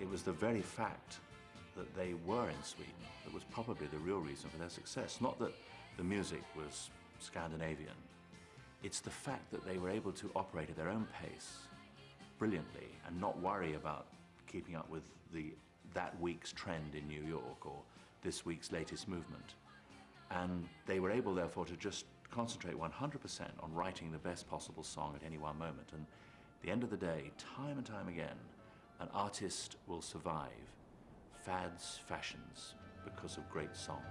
it was the very fact that they were in Sweden that was probably the real reason for their success. Not that the music was Scandinavian, it's the fact that they were able to operate at their own pace brilliantly and not worry about keeping up with the, that week's trend in New York or this week's latest movement. And they were able, therefore, to just concentrate 100% on writing the best possible song at any one moment. And at the end of the day, time and time again, an artist will survive fads, fashions, because of great songs.